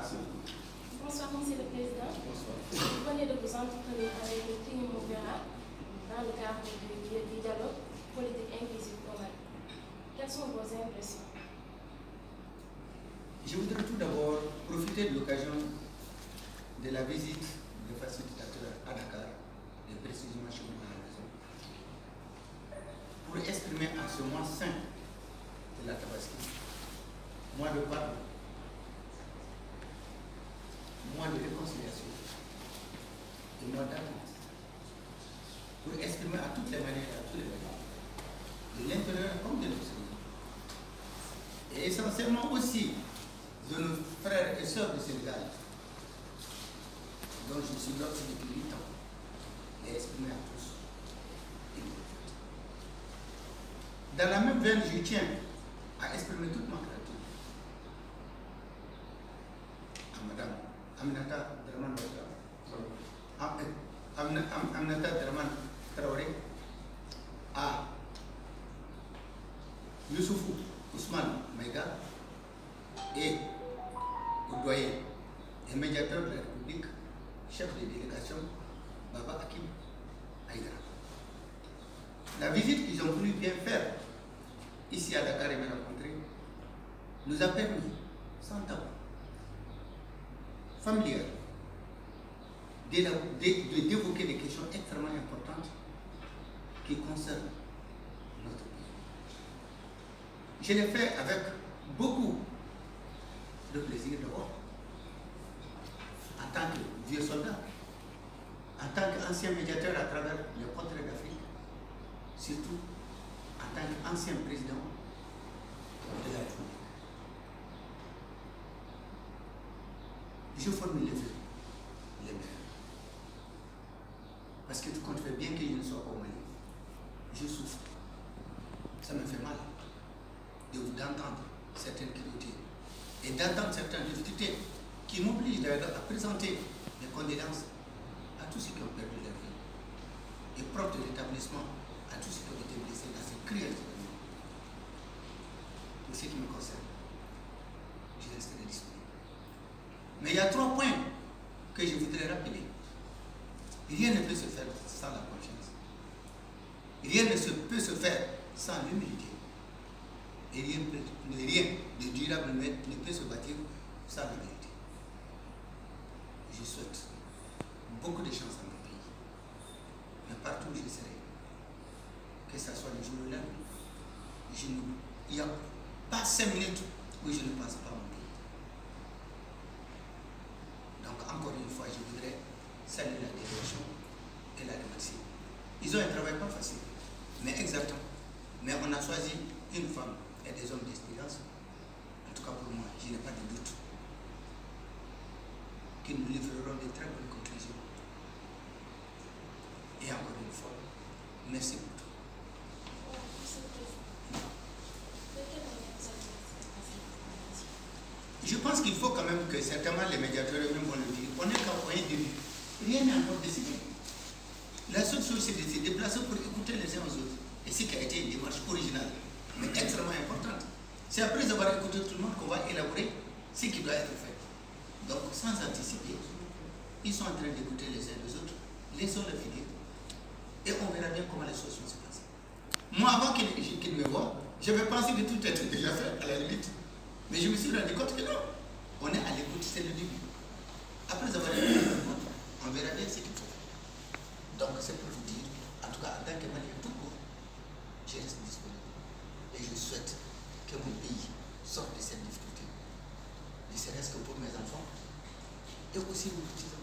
Bonsoir, Monsieur le Président. Bonsoir. Vous venez de vous entretenir avec Tini Mouvera dans le cadre du, dialogue politique inclusif Mali. Quelles sont vos impressions? Je voudrais tout d'abord profiter de l'occasion de la visite du facilitateur à Dakar, et précisément chez moi à la maison, pour exprimer en ce mois saint de la Tabaski, mois de pardon, mois de réconciliation et mois d'attente, pour exprimer à toutes les manières, à tous les manières, de l'intérieur comme de l'extérieur, et essentiellement aussi de nos frères et sœurs du Sénégal, dont je suis l'autre depuis 8 ans, et exprimer à tous. Dans la même veine, je tiens à exprimer toute ma gratitude à Madame Aminata Draman Aminata Draman Traoré, à Youssoufou Ousmane Maïga et au doyen et médiateur de la République, chef de délégation, Baba Hakim. Aïdara. La visite qu'ils ont voulu bien faire ici à Dakar et me rencontrer nous a permis, familial, d'éla- d'é- de- d'évoquer des questions extrêmement importantes qui concernent notre pays. Je l'ai fait avec beaucoup de plaisir d'abord, en tant que vieux soldat, en tant qu'ancien médiateur à travers les contrées d'Afrique, surtout en tant qu'ancien président de la République. Je formule les vœux, les meilleurs. Parce que tout compte fait bien que je ne sois pas au Mali. Je souffre. Ça me fait mal d'entendre certaines critiques et d'entendre certaines difficultés qui m'obligent d'ailleurs à présenter mes condoléances à tous ceux qui ont perdu leur vie et propre de l'établissement à tous ceux qui ont été blessés dans ces cruels événements. Pour ce qui me concerne, je resterai disponible. Mais il y a trois points que je voudrais rappeler. Rien ne peut se faire sans la confiance. Rien ne peut se faire sans l'humilité. Et rien, rien de durable ne peut se bâtir sans la vérité. Je souhaite beaucoup de chance à mon pays. Mais partout où je serai, que ce soit le jour ou la nuit, il n'y a pas cinq minutes où je ne pense pas mon pays. Donc encore une fois, je voudrais saluer la délégation et la remercier. Ils ont un travail pas facile, mais exactement. Mais on a choisi une femme et des hommes d'expérience. En tout cas pour moi, je n'ai pas de doute qu'ils nous livreront de très bonnes conclusions. Et encore une fois, merci pour tout. Je pense qu'il faut quand même que certainement les médiateurs eux-mêmes vont le dire. On est point de. Rien n'est encore décidé. La seule chose, c'est de se déplacer pour écouter les uns aux autres. Et ce qui a été une démarche originale, mais extrêmement importante. C'est après avoir écouté tout le monde qu'on va élaborer ce qui doit être fait. Donc, sans anticiper, ils sont en train d'écouter les uns les autres, laissons-le finir. Et on verra bien comment les choses vont se passer. Moi, avant qu'ils me voient, j'avais pensé que tout était déjà fait, à la limite. Mais je me suis rendu compte que non. On est à l'écoute, c'est le début. Après avoir écouté tout le monde, on verra bien ce qu'il faut. Donc, c'est pour vous dire, en tout cas, en tant que Malien tout court, je reste disponible. Et je souhaite que mon pays sorte de cette difficulté. Ne serait-ce que pour mes enfants et aussi mes petits-enfants.